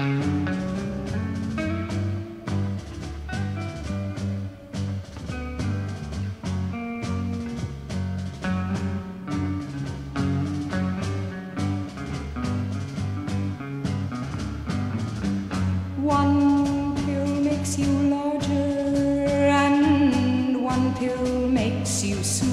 One pill makes you larger, and one pill makes you small.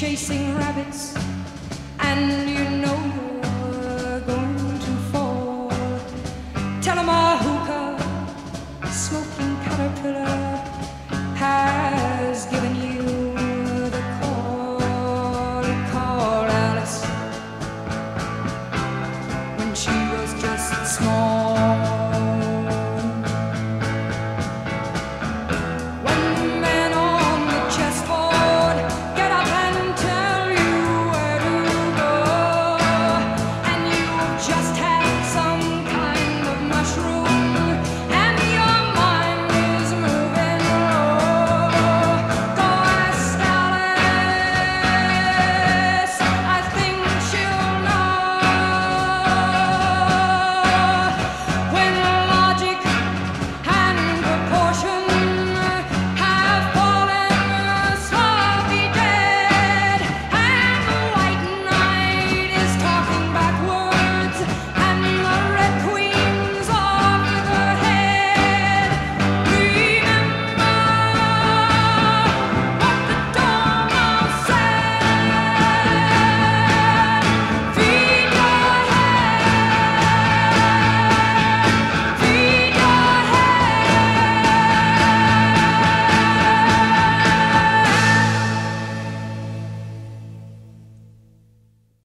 Chasing rabbits and